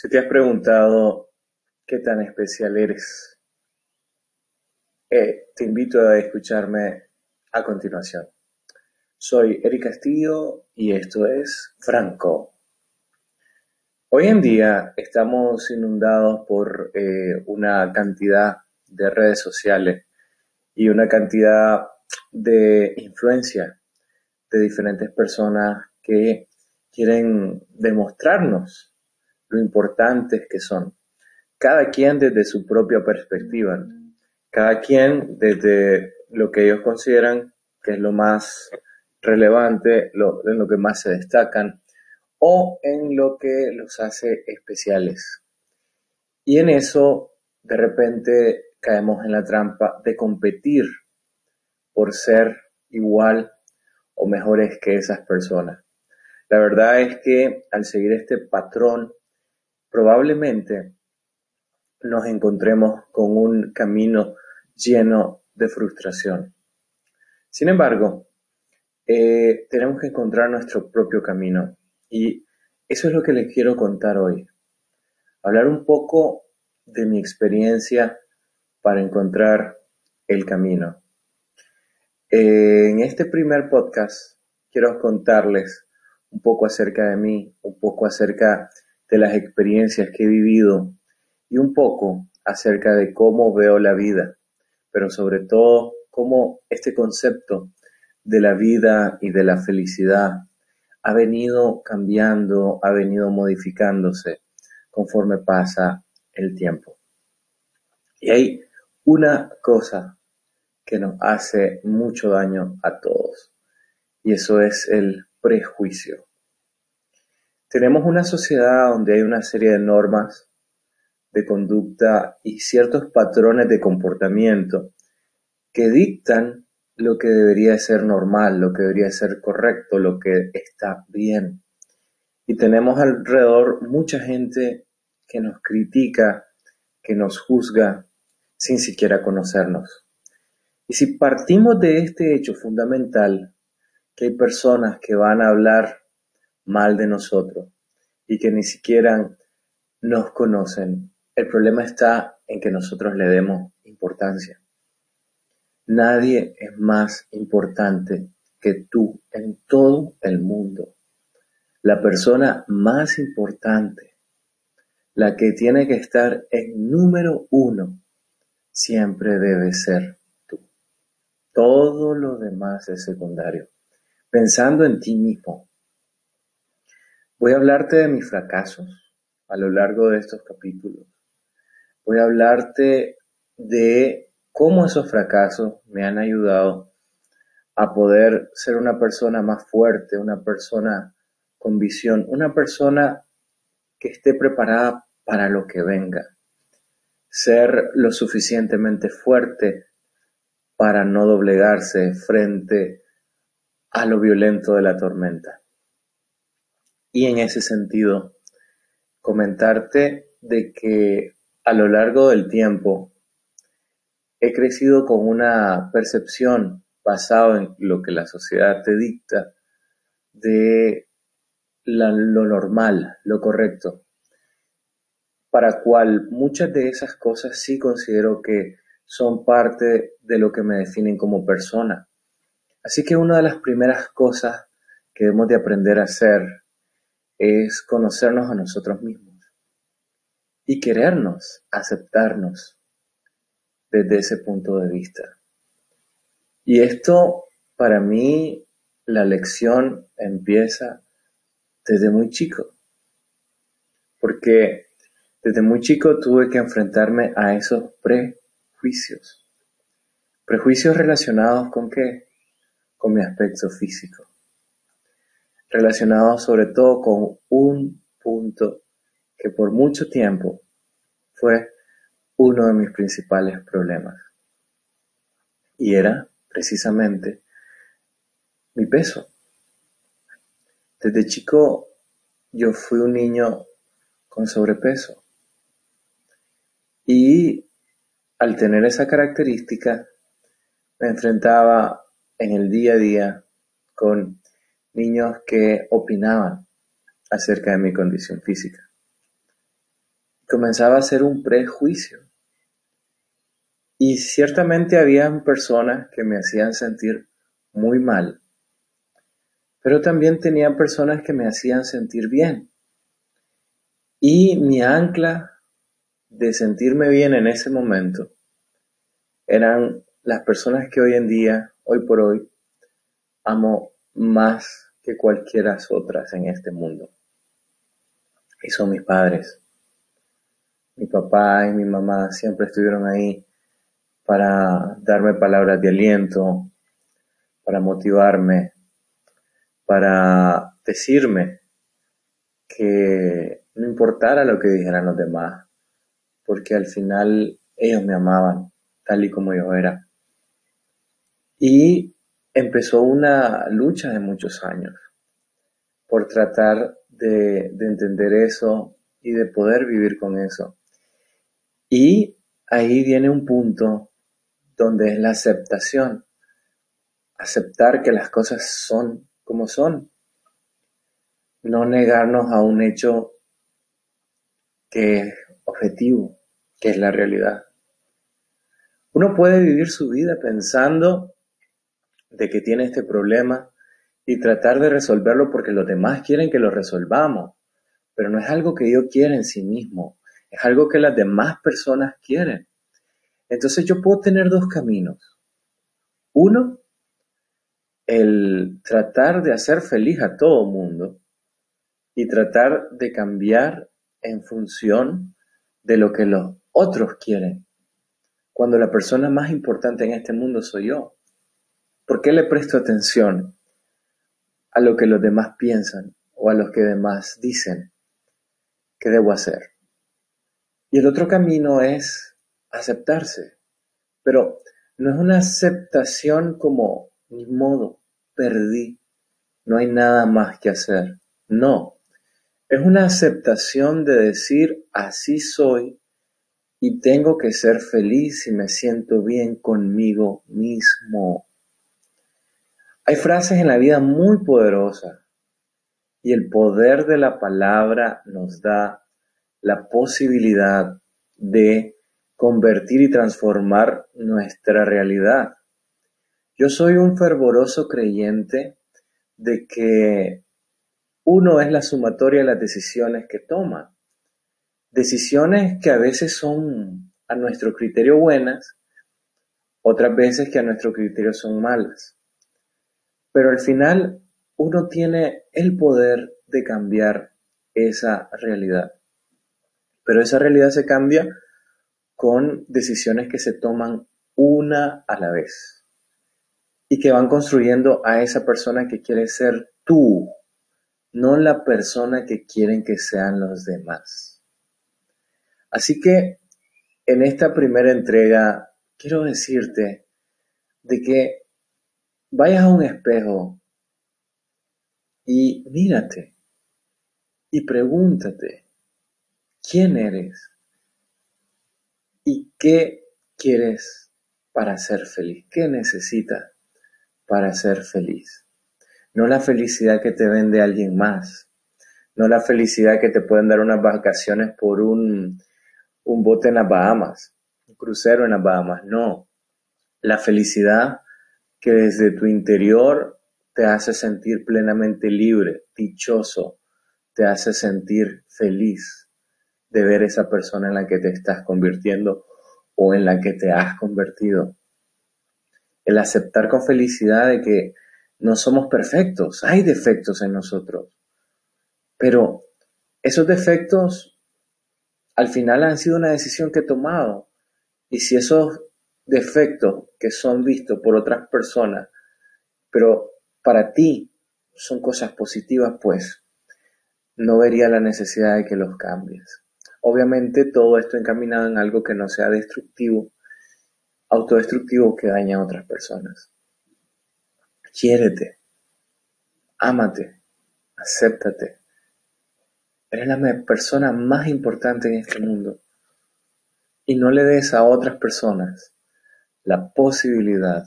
Si te has preguntado qué tan especial eres, eh, te invito a escucharme a continuación. Soy Eric Castillo y esto es Franco. Hoy en día estamos inundados por eh, una cantidad de redes sociales y una cantidad de influencia de diferentes personas que quieren demostrarnos lo importantes que son. Cada quien desde su propia perspectiva, cada quien desde lo que ellos consideran que es lo más relevante, lo, en lo que más se destacan o en lo que los hace especiales. Y en eso, de repente, caemos en la trampa de competir por ser igual o mejores que esas personas. La verdad es que al seguir este patrón probablemente nos encontremos con un camino lleno de frustración. Sin embargo, eh, tenemos que encontrar nuestro propio camino y eso es lo que les quiero contar hoy. Hablar un poco de mi experiencia para encontrar el camino. En este primer podcast quiero contarles un poco acerca de mí, un poco acerca de las experiencias que he vivido y un poco acerca de cómo veo la vida, pero sobre todo cómo este concepto de la vida y de la felicidad ha venido cambiando, ha venido modificándose conforme pasa el tiempo. Y hay una cosa que nos hace mucho daño a todos, y eso es el prejuicio. Tenemos una sociedad donde hay una serie de normas de conducta y ciertos patrones de comportamiento que dictan lo que debería ser normal, lo que debería ser correcto, lo que está bien. Y tenemos alrededor mucha gente que nos critica, que nos juzga sin siquiera conocernos. Y si partimos de este hecho fundamental, que hay personas que van a hablar mal de nosotros y que ni siquiera nos conocen. El problema está en que nosotros le demos importancia. Nadie es más importante que tú en todo el mundo. La persona más importante, la que tiene que estar en número uno, siempre debe ser tú. Todo lo demás es secundario. Pensando en ti mismo, Voy a hablarte de mis fracasos a lo largo de estos capítulos. Voy a hablarte de cómo esos fracasos me han ayudado a poder ser una persona más fuerte, una persona con visión, una persona que esté preparada para lo que venga. Ser lo suficientemente fuerte para no doblegarse frente a lo violento de la tormenta. Y en ese sentido, comentarte de que a lo largo del tiempo he crecido con una percepción basada en lo que la sociedad te dicta de lo normal, lo correcto, para cual muchas de esas cosas sí considero que son parte de lo que me definen como persona. Así que una de las primeras cosas que debemos de aprender a hacer es conocernos a nosotros mismos y querernos, aceptarnos desde ese punto de vista. Y esto, para mí, la lección empieza desde muy chico, porque desde muy chico tuve que enfrentarme a esos prejuicios. Prejuicios relacionados con qué? Con mi aspecto físico relacionado sobre todo con un punto que por mucho tiempo fue uno de mis principales problemas. Y era precisamente mi peso. Desde chico yo fui un niño con sobrepeso. Y al tener esa característica, me enfrentaba en el día a día con niños que opinaban acerca de mi condición física. comenzaba a ser un prejuicio. Y ciertamente habían personas que me hacían sentir muy mal, pero también tenía personas que me hacían sentir bien. Y mi ancla de sentirme bien en ese momento eran las personas que hoy en día, hoy por hoy, amo más que cualquiera otras en este mundo. Y son mis padres. Mi papá y mi mamá siempre estuvieron ahí para darme palabras de aliento, para motivarme, para decirme que no importara lo que dijeran los demás, porque al final ellos me amaban tal y como yo era. Y empezó una lucha de muchos años por tratar de, de entender eso y de poder vivir con eso. Y ahí viene un punto donde es la aceptación. Aceptar que las cosas son como son. No negarnos a un hecho que es objetivo, que es la realidad. Uno puede vivir su vida pensando de que tiene este problema y tratar de resolverlo porque los demás quieren que lo resolvamos, pero no es algo que yo quiera en sí mismo, es algo que las demás personas quieren. Entonces yo puedo tener dos caminos. Uno, el tratar de hacer feliz a todo mundo y tratar de cambiar en función de lo que los otros quieren, cuando la persona más importante en este mundo soy yo. ¿Por qué le presto atención a lo que los demás piensan o a lo que demás dicen que debo hacer? Y el otro camino es aceptarse, pero no es una aceptación como ni modo, perdí, no hay nada más que hacer. No, es una aceptación de decir así soy y tengo que ser feliz y me siento bien conmigo mismo. Hay frases en la vida muy poderosas y el poder de la palabra nos da la posibilidad de convertir y transformar nuestra realidad. Yo soy un fervoroso creyente de que uno es la sumatoria de las decisiones que toma. Decisiones que a veces son a nuestro criterio buenas, otras veces que a nuestro criterio son malas. Pero al final uno tiene el poder de cambiar esa realidad. Pero esa realidad se cambia con decisiones que se toman una a la vez y que van construyendo a esa persona que quiere ser tú, no la persona que quieren que sean los demás. Así que en esta primera entrega quiero decirte de que vayas a un espejo y mírate y pregúntate quién eres y qué quieres para ser feliz, qué necesitas para ser feliz. No la felicidad que te vende alguien más. No la felicidad que te pueden dar unas vacaciones por un, un bote en las Bahamas, un crucero en las Bahamas. No. La felicidad que desde tu interior te hace sentir plenamente libre, dichoso, te hace sentir feliz de ver esa persona en la que te estás convirtiendo o en la que te has convertido. El aceptar con felicidad de que no somos perfectos, hay defectos en nosotros, pero esos defectos al final han sido una decisión que he tomado y si esos defectos que son vistos por otras personas, pero para ti son cosas positivas, pues no vería la necesidad de que los cambies. Obviamente todo esto encaminado en algo que no sea destructivo autodestructivo que daña a otras personas. Quiérete, ámate, acéptate. Eres la persona más importante en este mundo. Y no le des a otras personas la posibilidad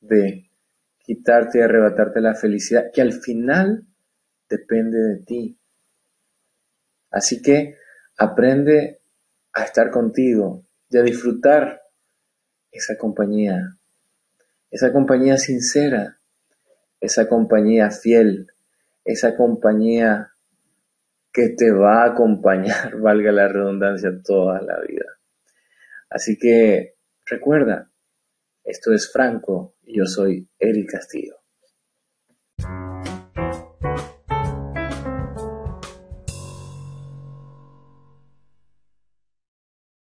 de quitarte y arrebatarte la felicidad que al final depende de ti. Así que Aprende a estar contigo y a disfrutar esa compañía, esa compañía sincera, esa compañía fiel, esa compañía que te va a acompañar, valga la redundancia, toda la vida. Así que recuerda, esto es Franco y yo soy Eric Castillo.